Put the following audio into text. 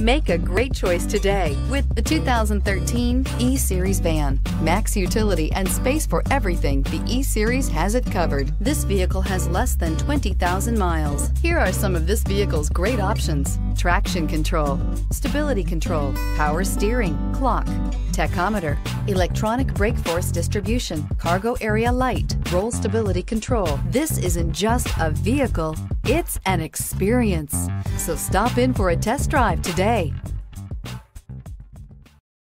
Make a great choice today with the 2013 E-Series van. Max utility and space for everything, the E-Series has it covered. This vehicle has less than 20,000 miles. Here are some of this vehicle's great options. Traction control, stability control, power steering, clock, tachometer, electronic brake force distribution, cargo area light, roll stability control. This isn't just a vehicle, it's an experience. So stop in for a test drive today.